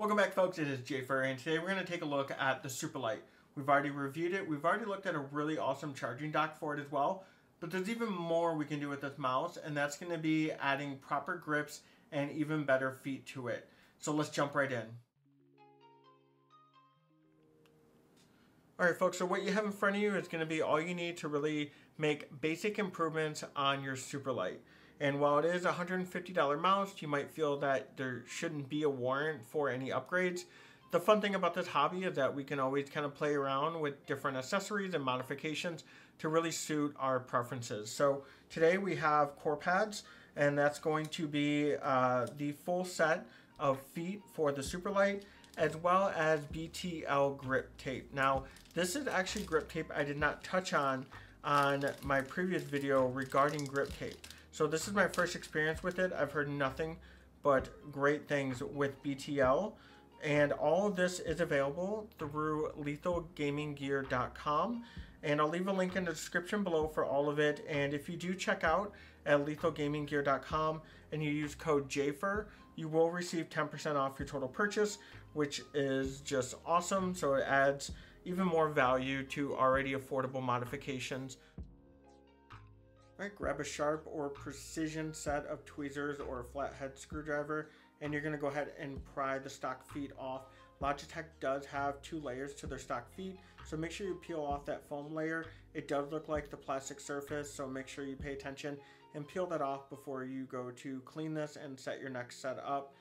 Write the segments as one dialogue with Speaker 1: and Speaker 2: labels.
Speaker 1: Welcome back folks, it is Jaypher and today we're going to take a look at the Superlight. We've already reviewed it, we've already looked at a really awesome charging dock for it as well, but there's even more we can do with this mouse and that's going to be adding proper grips and even better feet to it. So let's jump right in. Alright folks, so what you have in front of you is going to be all you need to really make basic improvements on your Superlight. And while it is a $150 mouse, you might feel that there shouldn't be a warrant for any upgrades. The fun thing about this hobby is that we can always kind of play around with different accessories and modifications to really suit our preferences. So today we have Corepads and that's going to be uh, the full set of feet for the Superlight as well as BT.L grip tape. Now this is actually grip tape I did not touch on on my previous video regarding grip tape. So this is my first experience with it. I've heard nothing but great things with BT.L. And all of this is available through lethalgaminggear.com. And I'll leave a link in the description below for all of it. And if you do check out at lethalgaminggear.com and you use code JAYPHER, you will receive 10% off your total purchase, which is just awesome. So it adds even more value to already affordable modifications. Right, grab a sharp or precision set of tweezers or a flathead screwdriver and you're going to go ahead and pry the stock feet off. Logitech does have two layers to their stock feet, so make sure you peel off that foam layer. It does look like the plastic surface, so make sure you pay attention and peel that off before you go to clean this and set your next set up.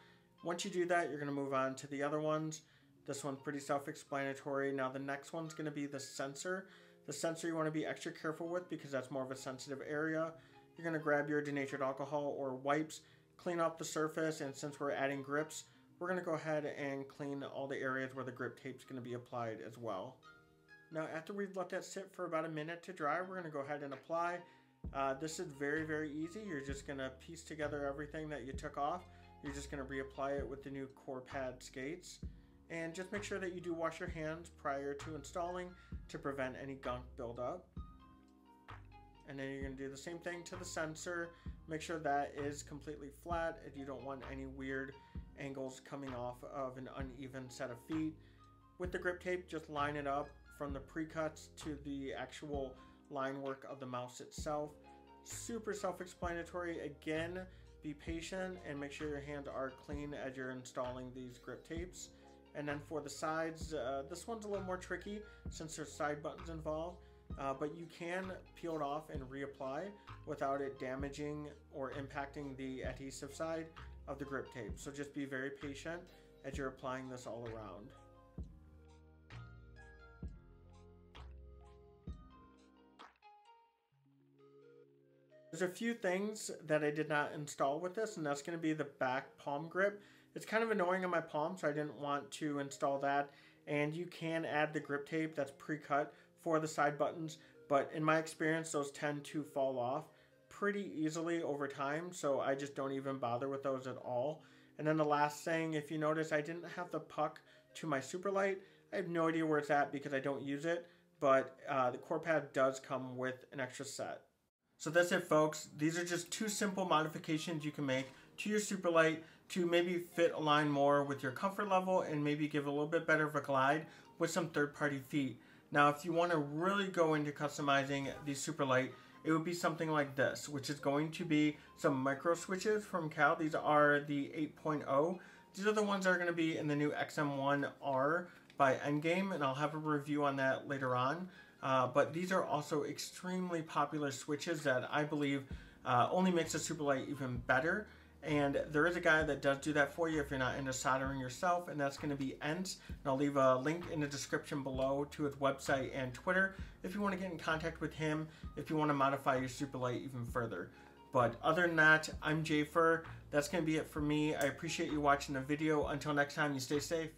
Speaker 1: Once you do that, you're going to move on to the other ones. This one's pretty self-explanatory. Now the next one's going to be the sensor. The sensor you want to be extra careful with because that's more of a sensitive area. You're going to grab your denatured alcohol or wipes, clean off the surface, and since we're adding grips, we're going to go ahead and clean all the areas where the grip tape is going to be applied as well. Now after we've let that sit for about a minute to dry, we're going to go ahead and apply. Uh, this is very, very easy. You're just going to piece together everything that you took off. You're just going to reapply it with the new Corepad Skatez. And just make sure that you do wash your hands prior to installing to prevent any gunk buildup. And then you're to do the same thing to the sensor. Make sure that is completely flat and you don't want any weird angles coming off of an uneven set of feet. With the grip tape, just line it up from the pre-cuts to the actual line work of the mouse itself. Super self-explanatory. Again, be patient and make sure your hands are clean as you're installing these grip tapes. And then for the sides, uh, this one's a little more tricky since there's side buttons involved. Uh, but you can peel it off and reapply without it damaging or impacting the adhesive side of the grip tape. So just be very patient as you're applying this all around. There's a few things that I did not install with this, and that's going to be the back palm grip. It's kind of annoying on my palm, so I didn't want to install that. And you can add the grip tape that's pre-cut for the side buttons, but in my experience, those tend to fall off pretty easily over time, so I just don't even bother with those at all. And then the last thing, if you notice, I didn't have the puck to my Superlight. I have no idea where it's at because I don't use it, but uh, the Corepad does come with an extra set. So that's it folks. These are just two simple modifications you can make to your Superlight to maybe fit a line more with your comfort level and maybe give a little bit better of a glide with some third-party feet. Now if you want to really go into customizing the Superlight, it would be something like this, which is going to be some micro switches from Kailh. These are the 8.0. These are the ones that are going to be in the new XM1R by Endgame, and I'll have a review on that later on. Uh, but these are also extremely popular switches that I believe uh, only makes the Superlight even better. And there is a guy that does do that for you if you're not into soldering yourself, and that's going to be Ents. And I'll leave a link in the description below to his website and Twitter if you want to get in contact with him, if you want to modify your Superlight even further. But other than that, I'm Jaypher. That's going to be it for me. I appreciate you watching the video. Until next time, you stay safe.